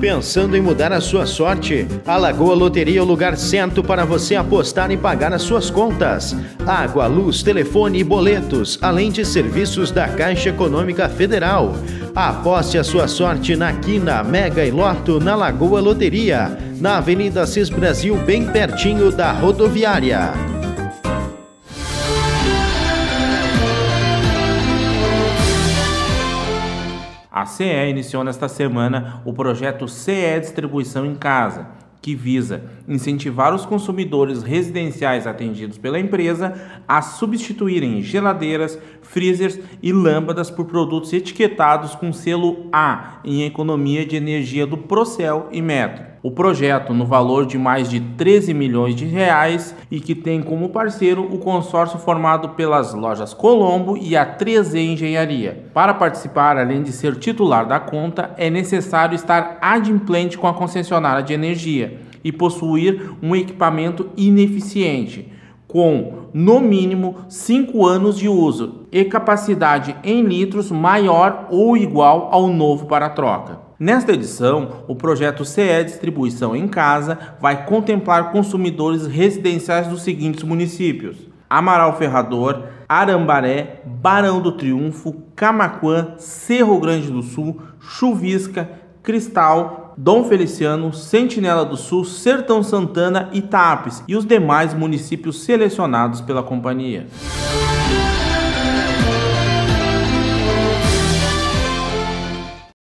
Pensando em mudar a sua sorte? A Lagoa Loteria é o lugar certo para você apostar e pagar as suas contas. Água, luz, telefone e boletos, além de serviços da Caixa Econômica Federal. Aposte a sua sorte na Quina, Mega e Loto na Lagoa Loteria, na Avenida Assis Brasil, bem pertinho da rodoviária. A CE iniciou nesta semana o projeto CE Distribuição em Casa, que visa incentivar os consumidores residenciais atendidos pela empresa a substituírem geladeiras, freezers e lâmpadas por produtos etiquetados com selo A em economia de energia do Procel e Metro. O projeto, no valor de mais de 13 milhões de reais e que tem como parceiro o consórcio formado pelas lojas Colombo e a 3E Engenharia. Para participar, além de ser titular da conta, é necessário estar adimplente com a concessionária de energia e possuir um equipamento ineficiente com no mínimo 5 anos de uso e capacidade em litros maior ou igual ao novo para troca. Nesta edição, o projeto CE Distribuição em Casa vai contemplar consumidores residenciais dos seguintes municípios: Amaral Ferrador, Arambaré, Barão do Triunfo, Camaquã, Cerro Grande do Sul, Chuvisca, Cristal, Dom Feliciano, Sentinela do Sul, Sertão Santana, Itapes e os demais municípios selecionados pela companhia.